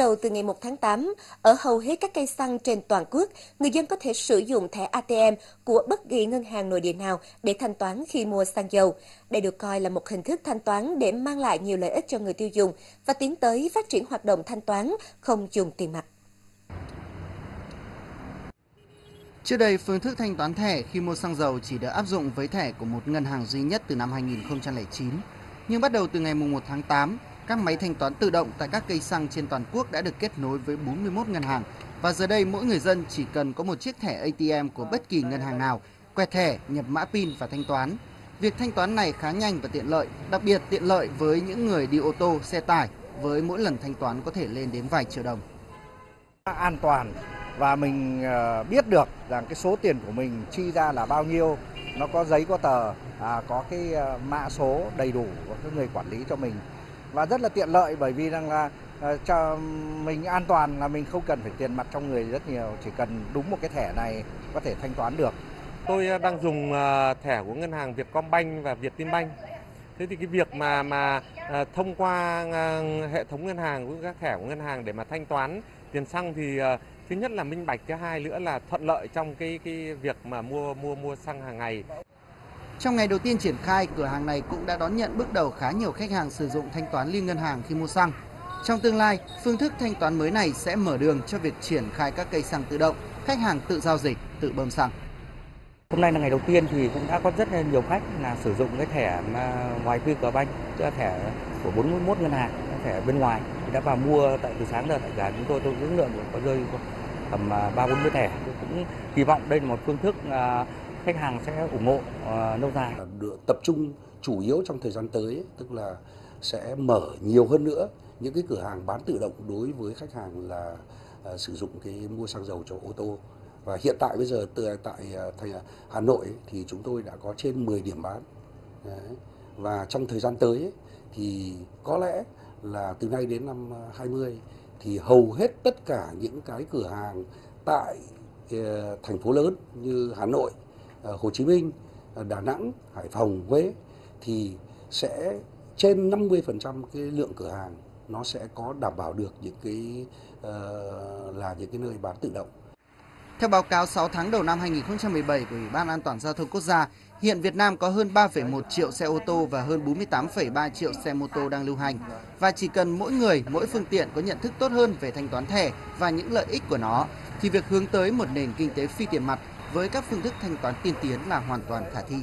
đầu từ ngày 1 tháng 8, ở hầu hết các cây xăng trên toàn quốc, người dân có thể sử dụng thẻ ATM của bất kỳ ngân hàng nội địa nào để thanh toán khi mua xăng dầu. Đây được coi là một hình thức thanh toán để mang lại nhiều lợi ích cho người tiêu dùng và tiến tới phát triển hoạt động thanh toán không dùng tiền mặt. Trước đây, phương thức thanh toán thẻ khi mua xăng dầu chỉ được áp dụng với thẻ của một ngân hàng duy nhất từ năm 2009. Nhưng bắt đầu từ ngày 1 tháng 8, các máy thanh toán tự động tại các cây xăng trên toàn quốc đã được kết nối với 41 ngân hàng và giờ đây mỗi người dân chỉ cần có một chiếc thẻ ATM của bất kỳ ngân hàng nào, quẹt thẻ, nhập mã pin và thanh toán. Việc thanh toán này khá nhanh và tiện lợi, đặc biệt tiện lợi với những người đi ô tô, xe tải với mỗi lần thanh toán có thể lên đến vài triệu đồng. An toàn và mình ờ, biết được rằng cái số tiền của mình chi ra là bao nhiêu, nó có giấy có tờ, à, có cái ờ, mã số đầy đủ của người quản lý cho mình và rất là tiện lợi bởi vì rằng là ờ, cho mình an toàn là mình không cần phải tiền mặt trong người rất nhiều. Chỉ cần đúng một cái thẻ này có thể thanh toán được. Tôi ờ, đang dùng ờ, thẻ của ngân hàng Vietcombank và Vietinbank thế thì cái việc mà mà thông qua hệ thống ngân hàng cũng các thẻ của ngân hàng để mà thanh toán tiền xăng thì thứ nhất là minh bạch, thứ hai nữa là thuận lợi trong cái cái việc mà mua mua mua xăng hàng ngày trong ngày đầu tiên triển khai, cửa hàng này cũng đã đón nhận bước đầu khá nhiều khách hàng sử dụng thanh toán liên ngân hàng khi mua xăng. Trong tương lai, phương thức thanh toán mới này sẽ mở đường cho việc triển khai các cây xăng tự động, khách hàng tự giao dịch, tự bơm xăng. Hôm nay là ngày đầu tiên thì cũng đã có rất nhiều khách là sử dụng cái thẻ mà ngoài Vietcombank, tức là thẻ của 41 ngân hàng, thẻ bên ngoài thì đã vào mua tại từ sáng giờ tại cả chúng tôi tôi ước lượng có rơi tầm à, ba bốn mươi thẻ. Tôi cũng kỳ vọng đây là một phương thức à, khách hàng sẽ ủng hộ ờ, lâu dài. Được tập trung chủ yếu trong thời gian tới, tức là sẽ mở nhiều hơn nữa những cái cửa hàng bán tự động đối với khách hàng là ờ, sử dụng cái mua xăng dầu cho ô tô và hiện tại bây giờ từ, tại ờ, thành Hà Nội thì chúng tôi đã có trên 10 điểm bán Đấy. và trong thời gian tới thì có lẽ là từ nay đến năm 20 thì hầu hết tất cả những cái cửa hàng tại thành phố lớn như Hà Nội Ờ, Hồ Chí Minh, ờ, Đà Nẵng, Hải Phòng, Huế thì sẽ trên 50% cái lượng cửa hàng nó sẽ có đảm bảo được những cái uh, là những cái nơi bán tự động. Theo báo cáo 6 tháng đầu năm 2017 của Ủy ban An toàn giao thông quốc gia, hiện Việt Nam có hơn 3,1 triệu xe ô tô và hơn 48,3 triệu xe mô tô đang lưu hành. Và chỉ cần mỗi người, mỗi phương tiện có nhận thức tốt hơn về thanh toán thẻ và những lợi ích của nó, thì việc hướng tới một nền kinh tế phi tiền mặt với các phương thức thanh toán tiên tiến là hoàn toàn khả thi.